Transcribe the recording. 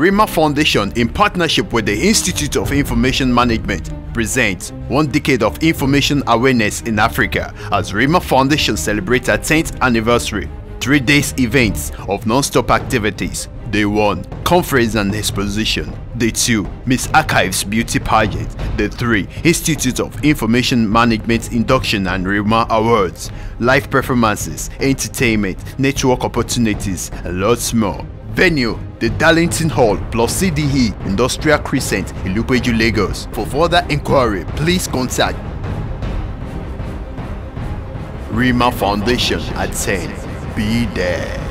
RIMA Foundation, in partnership with the Institute of Information Management, presents One Decade of Information Awareness in Africa as RIMA Foundation celebrates its 10th anniversary. Three days events of non-stop activities. Day 1. Conference and Exposition. Day 2. Miss Archives Beauty Pageant. Day 3. Institute of Information Management Induction and RIMA Awards. Live performances, entertainment, network opportunities, and lots more. Venue, the Darlington Hall plus CDE Industrial Crescent, Ilupeju, Lagos. For further inquiry, please contact RIMA Foundation at 10. Be there.